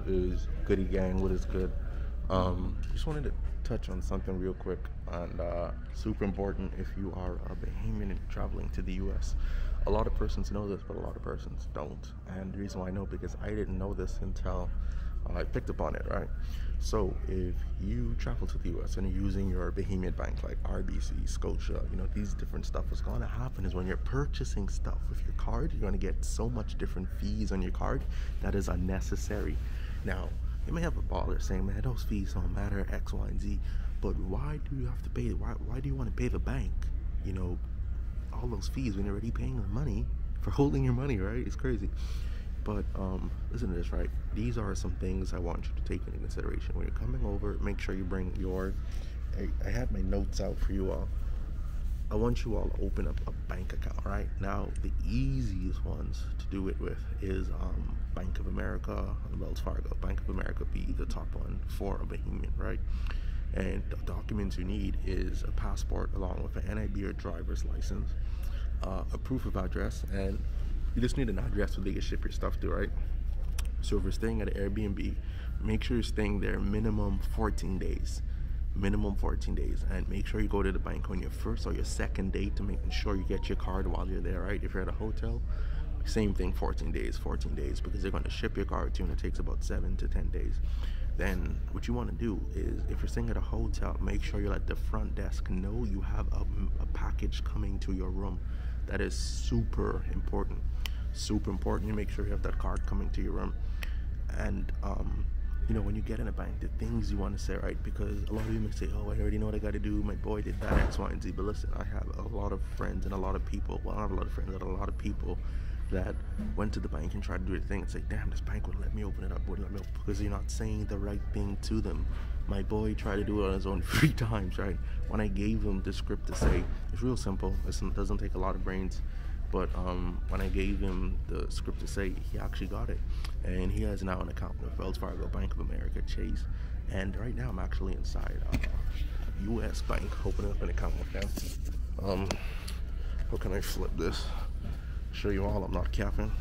goody gang? What is good? Um, just wanted to touch on something real quick and uh, super important if you are a Bahamian and traveling to the U.S. A lot of persons know this, but a lot of persons don't. And the reason why I know because I didn't know this until I picked up on it, right? So if you travel to the U.S. and you're using your Bahamian bank like RBC, Scotia, you know these different stuff, what's going to happen is when you're purchasing stuff with your card, you're going to get so much different fees on your card that is unnecessary. Now you may have a baller saying, "Man, those fees don't matter X, Y, and Z," but why do you have to pay? Why why do you want to pay the bank? You know, all those fees when you're already paying the money for holding your money, right? It's crazy. But um, listen to this, right? These are some things I want you to take into consideration when you're coming over. Make sure you bring your. I, I had my notes out for you all. I want you all to open up a bank account, right? Now, the easiest ones to do it with is um, Bank of America, Wells Fargo. Bank of America be the top one for a Bahamian, right? And the documents you need is a passport along with an NIB or driver's license, uh, a proof of address, and you just need an address where they can ship your stuff to, right? So if you're staying at an Airbnb, make sure you're staying there minimum 14 days. Minimum 14 days. And make sure you go to the bank on your first or your second day to make sure you get your card while you're there, right? If you're at a hotel, same thing 14 days, 14 days, because they're going to ship your card to you and it takes about 7 to 10 days. Then what you want to do is if you're staying at a hotel, make sure you let the front desk know you have a, a package coming to your room. That is super important super important you make sure you have that card coming to your room and um, you know when you get in a bank the things you want to say right? Because a lot of you may say oh i already know what i got to do. My boy did that x y and z. But listen i have a lot of friends and a lot of people well i have a lot of friends but a lot of people that went to the bank and tried to do the thing and say damn this bank would let me open it up wouldn't let me open because you're not saying the right thing to them. My boy tried to do it on his own three times right? When i gave him the script to say it's real simple. It doesn't take a lot of brains but um, when I gave him the script to say, he actually got it. And he has now an account with Wells Fargo, Bank of America, Chase. And right now I'm actually inside uh, US Bank, opening up an account with them. Um, how can I flip this? Show you all I'm not capping.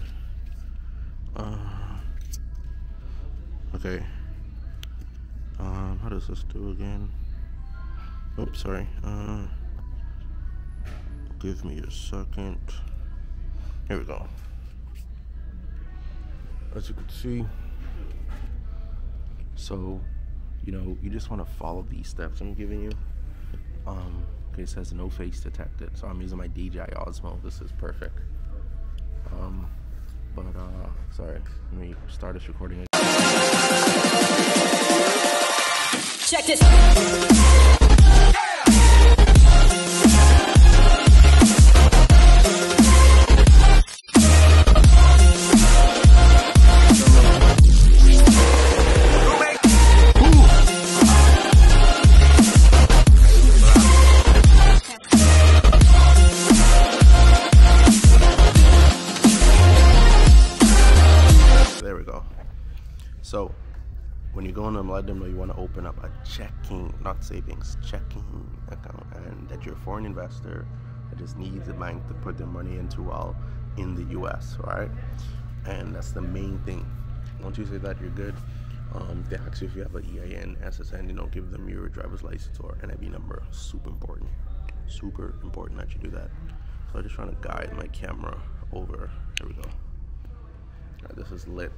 Uh, okay. Um, how does this do again? Oops, sorry. Uh, give me a second. Here we go. As you can see, so, you know, you just want to follow these steps I'm giving you. Um, okay, it says no face detected, so I'm using my DJI Osmo. This is perfect. Um, but, uh, sorry, let me start this recording. Check this. So when you go on them, let them know you want to open up a checking, not savings, checking account, and that you're a foreign investor that just needs a bank to put their money into while in the U.S. Right, and that's the main thing. Once you say that, you're good. Um, they ask you if you have an EIN, SSN, you know, give them your driver's license or NIB number. Super important. Super important that you do that. So I'm just trying to guide my camera over. Here we go. This is lit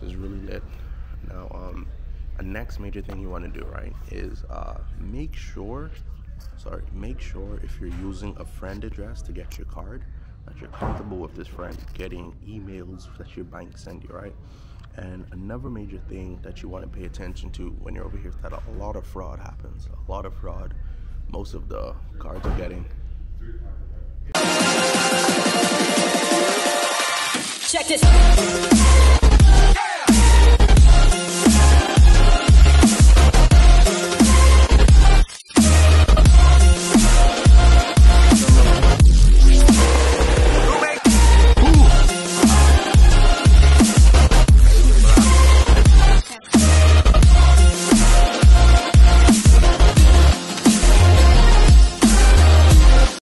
This is really lit. Now, um, a next major thing you want to do, right, is uh, make sure, sorry, make sure if you're using a friend address to get your card, that you're comfortable with this friend getting emails that your bank send you, right? And another major thing that you want to pay attention to when you're over here is that a lot of fraud happens. A lot of fraud. Most of the cards are getting. Check